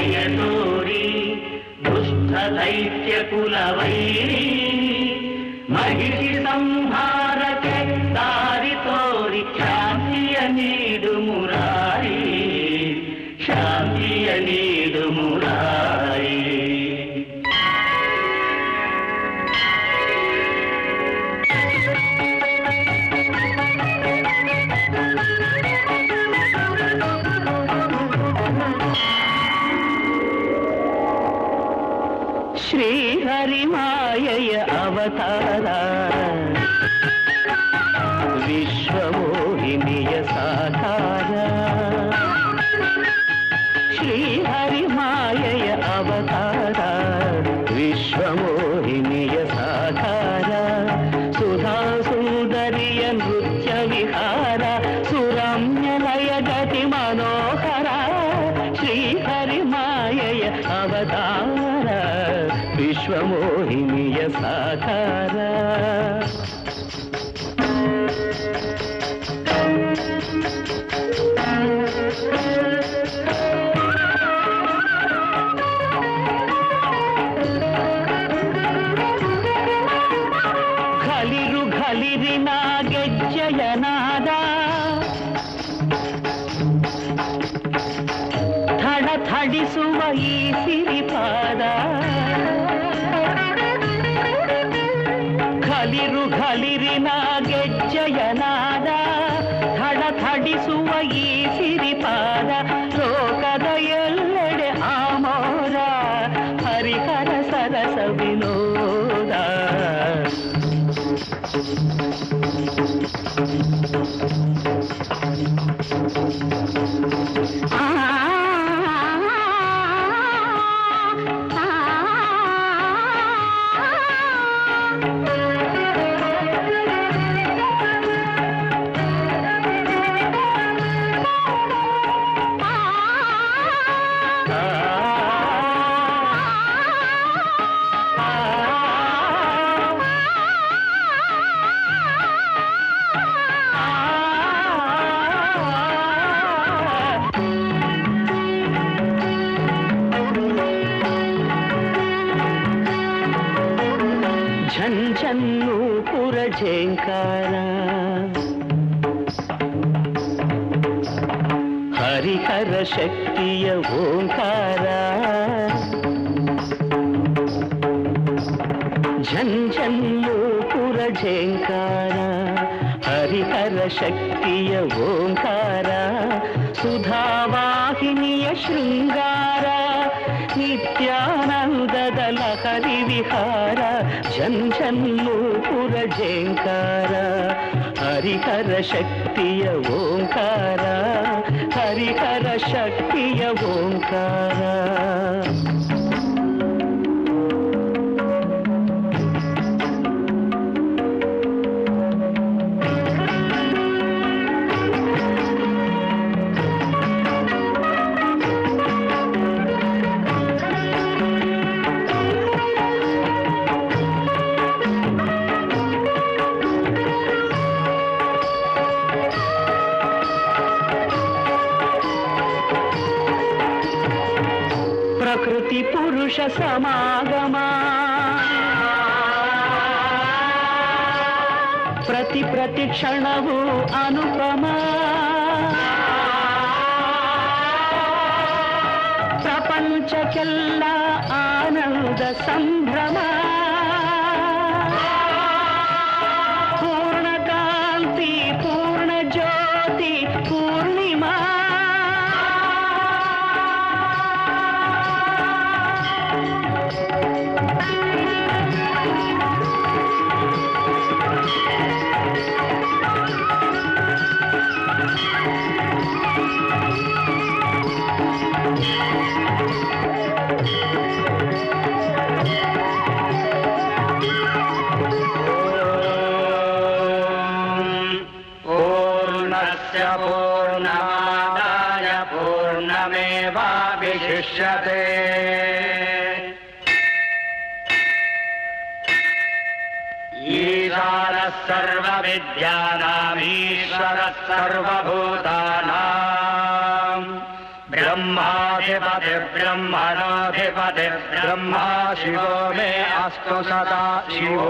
దయతోడి దుష్ట దైత్య కులవైరి మహిషి సంహారకే దారి తోరి శాంతియ నీడు మురారి శాంతియ నీడు మురారి. अवतारा। विश्वमोहिनीय साधार श्रीहरिमाय अवतारा। विश्वमोहिनीय साधार सुधा सुन्दर्य नृत्यविहार। सुरम्यलय गति मनोहरा। श्रीहरिमाय अवता विश्वमोहिनी విశ్వమోహినియ సాకార ఘలిరు ఘలిరి నాగెజ్జయనాద ಥಡ ಥಡಿಸುವ ಈ ಸಿರಿಪಾದ ಥಡ ಥಡಿಸುವ ಈ ಸಿರಿಪಾದ ಝಂಝನ್ನೂಪುರ ಝೇಂಕಾರ ಹರಿಹರ ಶಕ್ತಿಯ ಓಂಕಾರ ಝಂಝನ್ನೂಪುರ ಝೇಂಕಾರ ಹರಿಹರ ಶಕ್ತಿಯ ಓಂಕಾರ ಸುಧಾವಾಹಿನಿಯ ಶೃಂಗಾರ ನಿತ್ಯಾನಂದದ ಲಹರಿ ವಿಹಾರ ಝಂಝನ್ನೂಪುರ ಝೇಂಕಾರ ಹರಿಹರ ಶಕ್ತಿಯ ಓಂಕಾರ ಹರಿಹರ ಶಕ್ತಿಯ ಓಂಕಾರ ಪ್ರಕೃತಿ ಪುರುಷ ಸಮಾಗಮ. ಪ್ರತಿ ಪ್ರತಿ ಕ್ಷಣವೂ ಅನುಪಮ. ಪ್ರಪಂಚಕ್ಕೆಲ್ಲ ಆನಂದ ಸಂಭ್ರಮ. पूर्णमेवाभिशिष्यते ईशानः ब्रह्माधिपति ब्रह्मणाधिपति ब्रह्मा शिवो मे अस्तु सदा शिवो।